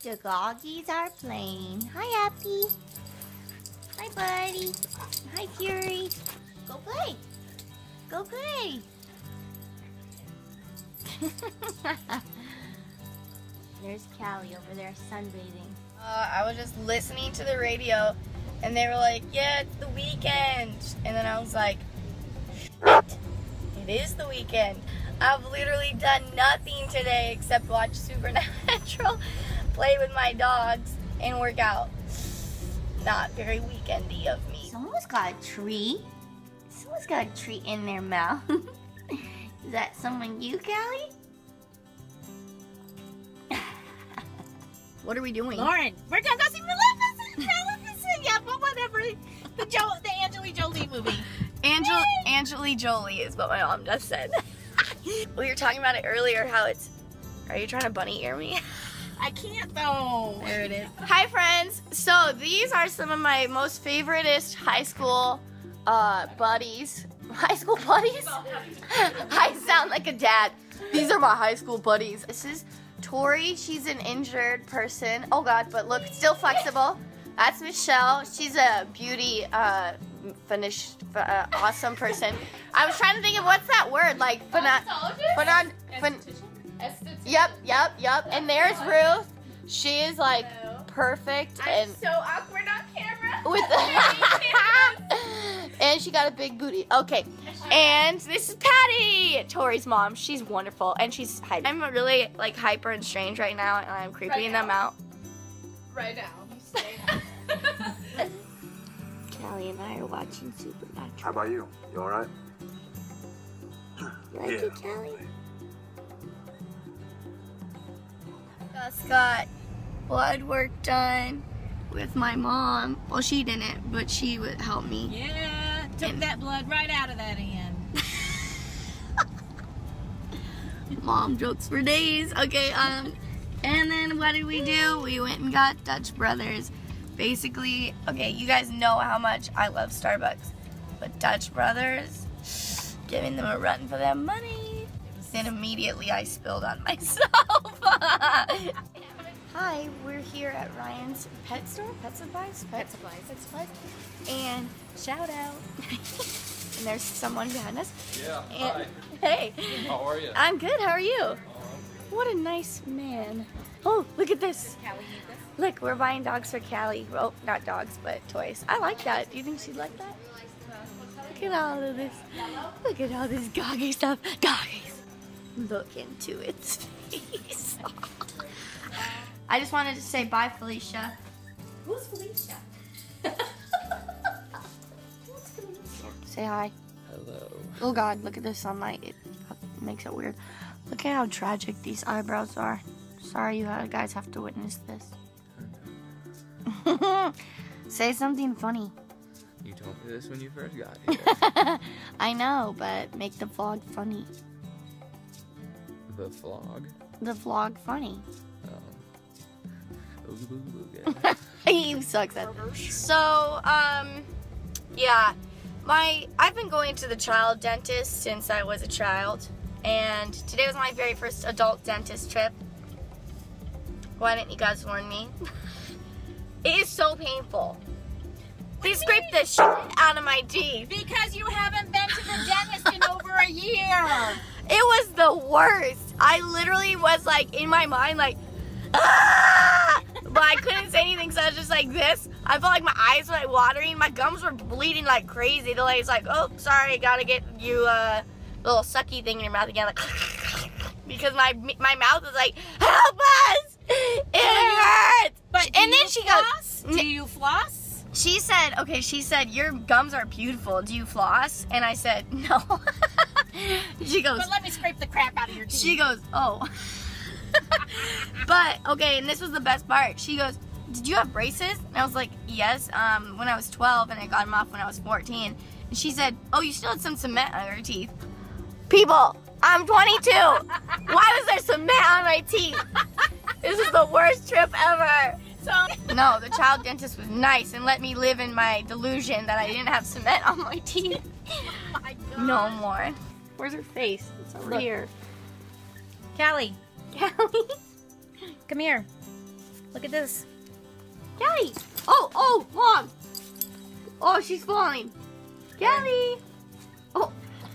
The goggies are playing. Hi, Appy. Hi, buddy. Hi, Fury. Go play. Go play. There's Callie over there sunbathing. Uh, I was just listening to the radio, and they were like, "Yeah, it's the weekend," and then I was like, "Shit, it is the weekend." I've literally done nothing today except watch Supernatural, play with my dogs, and work out. Not very weekendy of me. Someone's got a tree. Someone's got a tree in their mouth. Is that someone you, Callie? What are we doing? Lauren, we're gonna go see Maleficent. Maleficent, yeah, but whatever. The Joe, the Angela Jolie movie. Angel Angeli Jolie is what my mom just said. we were talking about it earlier. How it's. Are you trying to bunny ear me? I can't though. There it is. Hi, friends. So these are some of my most favoriteest high school uh, buddies. High school buddies? I sound like a dad. These are my high school buddies. This is Tori. She's an injured person. Oh God, but look, still flexible. That's Michelle. She's a beauty, uh, finished, uh, awesome person. I was trying to think of what's that word like. Phenon- phenon- phen- Yep, yep, yep. And there's Ruth. She is like perfect and so awkward on camera. with and she got a big booty. Okay. And this is Patty, Tori's mom. She's wonderful and she's hyper. I'm really like hyper and strange right now and I'm creeping Right them out. Right now, you. Callie and I are watching Supernatural. How about you? You all right? You like it, Callie? Just got blood work done with my mom. Well, she didn't, but she would help me. yeah, took And- that blood right out of that end. mom jokes for days. Okay, um, and then what did we do? We went and got Dutch Brothers. Basically, okay, you guys know how much I love Starbucks, but Dutch Brothers, giving them a run for their money. Then immediately I spilled on myself. Hi, we're here at Ryan's pet store, pet supplies, pet supplies, pet supplies, and shout out. and there's someone behind us. Yeah. And, Hi. hey. How are you? I'm good. How are you? Oh, what a nice man. Oh, look at this. Look, we're buying dogs for Callie. Well, not dogs, but toys. I like that. Do you think she'd like that? Look at all of this. Look at all this goggy stuff. Goggies. Look into its face. I just wanted to say bye, Felicia. Who's Felicia? Who's Felicia? Say hi. Hello. Oh god, look at the sunlight. It makes it weird. Look at how tragic these eyebrows are. Sorry you guys have to witness this. Say something funny. You told me this when you first got here. I know, but make the vlog funny. The vlog. The vlog funny. Um, ooga booga booga. he sucks at So, um, yeah, my I've been going to the child dentist since I was a child, and today was my very first adult dentist trip. Why didn't you guys warn me? it is so painful. They scraped the shit out of my teeth. Because you haven't been to the dentist in over a year. It was the worst. I literally was like in my mind like, ah! but I couldn't say anything, so I was just like this. I felt like my eyes were like watering, my gums were bleeding like crazy. The lady's like, oh, sorry, gotta get you a little sucky thing in your mouth again, like, because my my mouth was like, help us, it hurts. But and then she floss? goes, Do you floss? she said, okay, she said, your gums are beautiful. Do you floss? And I said, no. she goes, But let me scrape the crap out of your teeth. she goes, oh. but okay, and this was the best part. She goes, did you have braces? And I was like, yes. Um, when I was 12, and I got them off when I was 14. And she said, oh, you still had some cement on your teeth. People, I'm 22. Why was there cement on my teeth? This is the worst trip ever. so No, the child dentist was nice and let me live in my delusion that I didn't have cement on my teeth. my No more. Where's her face? It's over Look. here. Callie, Callie. come here. Look at this. Callie. Oh, oh, mom! Oh, she's falling. Kelly! Oh,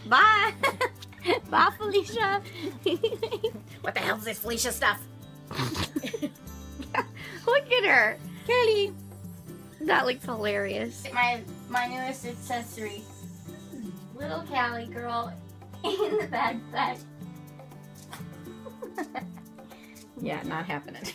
bye! bye, Felicia! What the hell is this Felicia stuff? Look at her! Kelly! That looks hilarious. My, my newest accessory. Little Callie girl in the backpack. Yeah, not happening.